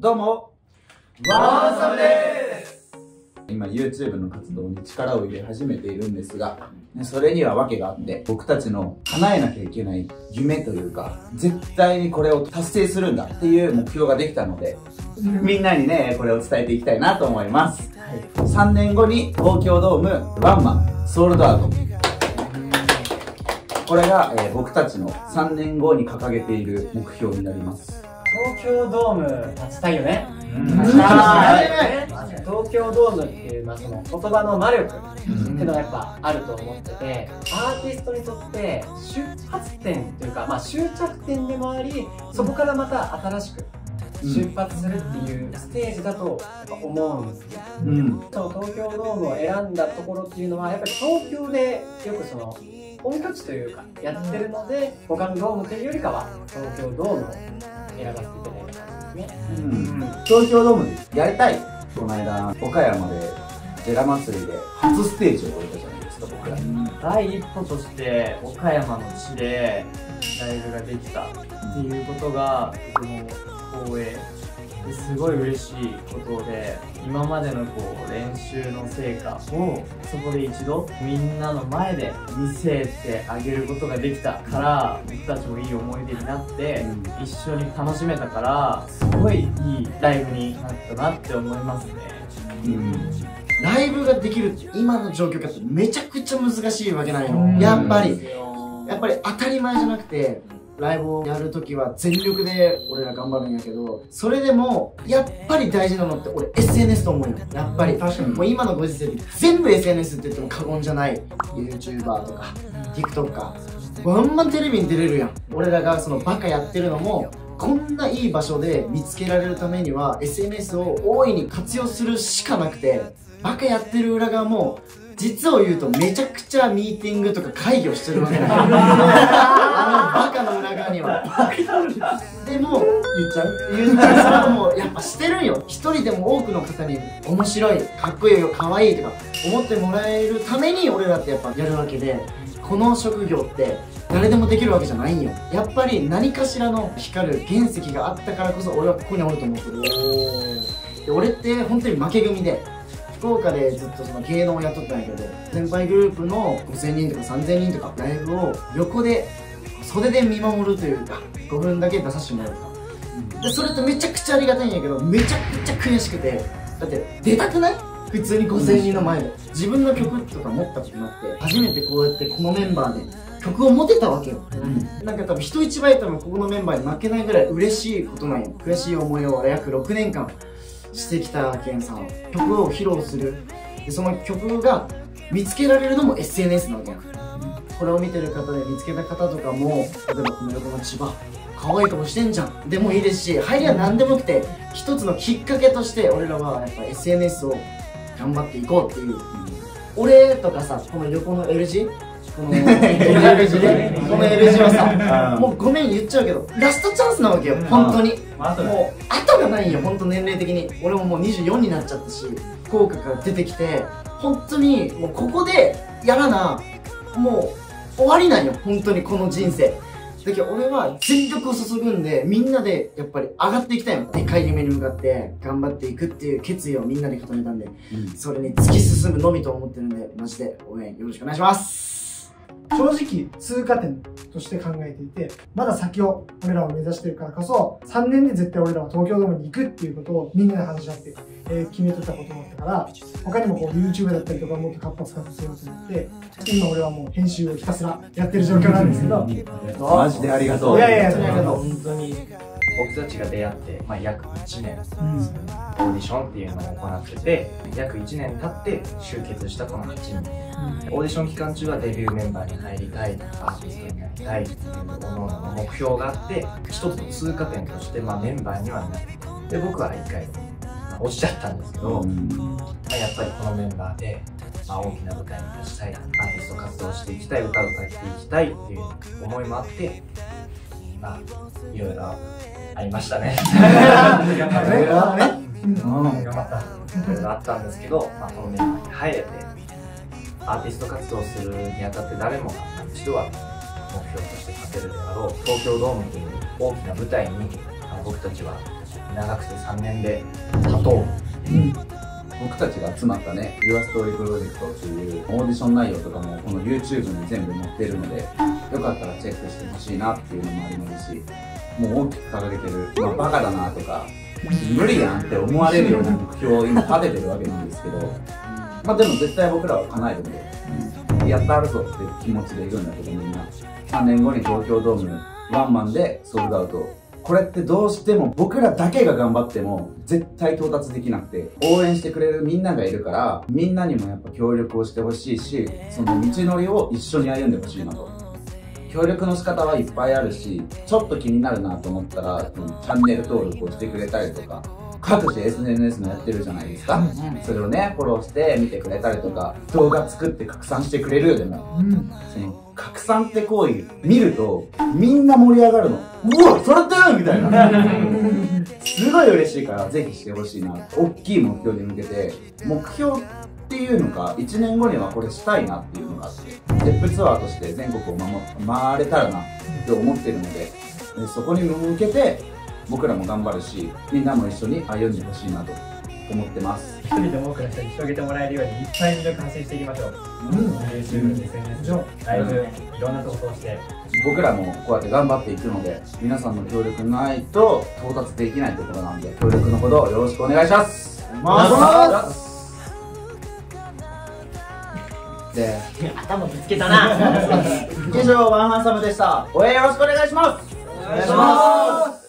どうも。ワンサムです。今 YouTube の活動に力を入れ始めているんですがそれには訳があって僕たちの叶えなきゃいけない夢というか絶対にこれを達成するんだっていう目標ができたのでみんなにねこれを伝えていきたいなと思います、はい、3年後に東京ドームワンマンソールドアウト。これが、えー、僕たちの3年後に掲げている目標になります東京ドーム立ちたいよね、うん、立ちたい、東京ドームっていう、まあ、その言葉の魔力っていうのがやっぱあると思っててアーティストにとって出発点というか、まあ、終着点でもありそこからまた新しく出発するっていうステージだと思うんですね、うん、その東京ドームを選んだところっていうのはやっぱり東京でよくその本拠地というかやってるので他のドームというよりかは東京ドームを選ばせていただいた感じですね、うん、東京ドームでやりたい。この間岡山でジェラ祭りで初ステージを終えたじゃないですか僕ら、うん、第一歩として岡山の地でライブができたっていうことがとても光栄すごい嬉しいことで今までのこう練習の成果をそこで一度みんなの前で見せてあげることができたから僕たちもいい思い出になって、一緒に楽しめたからすごいいいライブになったなって思いますね。うんライブができる今の状況かってめちゃくちゃ難しいわけないの。やっぱり。やっぱり当たり前じゃなくて、ライブをやるときは全力で俺ら頑張るんやけど、それでも、やっぱり大事なのって俺 SNS と思うよ。やっぱり。確かに。もう今のご時世で全部 SNS って言っても過言じゃない。YouTuber とか、TikTok か。バンバンテレビに出れるやん。俺らがそのバカやってるのも、こんないい場所で見つけられるためには SNS を大いに活用するしかなくて、バカやってる裏側も実を言うとめちゃくちゃミーティングとか会議をしてるわけだよあのバカの裏側には。でも言っちゃう。言っちゃうそれはもうやっぱしてるんよ。一人でも多くの方に面白いかっこいいよかわいいとか思ってもらえるために俺らってやっぱやるわけでこの職業って誰でもできるわけじゃないんよやっぱり何かしらの光る原石があったからこそ俺はここにおると思ってるで俺って本当に負け組で福岡でずっとその芸能をやっとったんやけど先輩グループの5000人とか3000人とかライブを横で袖で見守るというか5分だけ出させてもらうとでそれってめちゃくちゃありがたいんやけどめちゃくちゃ悔しくてだって出たくない？普通に5000人の前で。自分の曲とか持ったことになって初めてこうやってこのメンバーで曲を持てたわけよ、うん、なんか多分人一倍多分ここのメンバーに負けないぐらい嬉しいことなんよ悔しい思いを約6年間してきたけんさ。曲を披露する。でその曲が見つけられるのも SNS なわけやん。これを見てる方で見つけた方とかも例えばこの横の千葉可愛い顔してんじゃん。でもいいですし入りは何でもよくて一つのきっかけとして俺らはやっぱ SNS を頑張っていこうっていう、俺とかさこの横の L 字 この L 字ねこの L 字はさもうごめん言っちゃうけどラストチャンスなわけよ。本当にもう後がないよ本当年齢的に。俺ももう24になっちゃったし福岡から出てきて本当にもうここでやらなもう終わりなんよ本当にこの人生。だけど俺は全力を注ぐんでみんなでやっぱり上がっていきたいの。でかい夢に向かって頑張っていくっていう決意をみんなで固めたんで、うん、それに突き進むのみと思ってるんでマジで応援よろしくお願いします正直通過点として考えていて、まだ先を俺らを目指してるからこそ、3年で絶対俺らは東京ドームに行くっていうことをみんなで話し合って、えー、決めてたことだったから、他にもこう YouTube だったりとかもっと活発化させようと思って、今俺はもう編集をひたすらやってる状況なんですけど。マジでありがとう。いやいやいや、ありがとう。本当に僕たちが出会って、まあ、約1年、うん、オーディションっていうのを行ってて約1年経って集結したこの8人、うん、オーディション期間中はデビューメンバーに入りたいアーティストになりたいっていう各々の目標があって一つの通過点として、まあ、メンバーにはなるで僕は1回、まあ、落ちちゃったんですけど、うん、まあ、やっぱりこのメンバーでまあ、大きな舞台に立ちたいアーティスト活動していきたい歌を歌っていきたいっていう思いもあってまあいろいろありましたね。頑張ったね。頑張った。いろいろあった。んですけど、まあ、このメンバーに入れて、アーティスト活動するにあたって誰もが一度は目標として立てるであろう東京ドームという大きな舞台に僕たちは長くて3年で立とう。僕たちが集まったね YourStory プロジェクトというオーディション内容とかもこの YouTube に全部載ってるのでよかったらチェックしてほしいなっていうのもありますしもう大きく掲げてる、まあ、バカだなとか無理やんって思われるような目標を今立ててるわけなんですけどまあでも絶対僕らは叶えるんでやったあるぞっていう気持ちでいるんだけどみんな3年後に東京ドームワンマンでソールドアウト。これってどうしても僕らだけが頑張っても絶対到達できなくて応援してくれるみんながいるからみんなにもやっぱ協力をしてほしいしその道のりを一緒に歩んでほしいなと。協力の仕方はいっぱいあるしちょっと気になるなと思ったらチャンネル登録をしてくれたりとか各種 SNS もやってるじゃないですか、それをねフォローして見てくれたりとか動画作って拡散してくれるでも、その拡散って行為見るとみんな盛り上がるの。うわそれってみたいな。すごい嬉しいからぜひしてほしいな。大きい目標に向けて目標っていうのか1年後にはこれしたいなっていうのがあってゼップツアーとして全国を回れたらなって思ってるのでそこに向けて僕らも頑張るしみんなも一緒に歩んでほしいなと思ってます。一人でも多くの人に広げてもらえるようにいっぱい魅力発信していきましょう、うん、YouTube、SNS、ライブ、いろんなとこ通して。僕らもこうやって頑張っていくので皆さんの協力ないと到達できないところなんで協力のほどよろしくお願いします。お願いしますで。頭ぶつけたな。以上ワンハンサムでした。応援よろしくお願いします。お願いします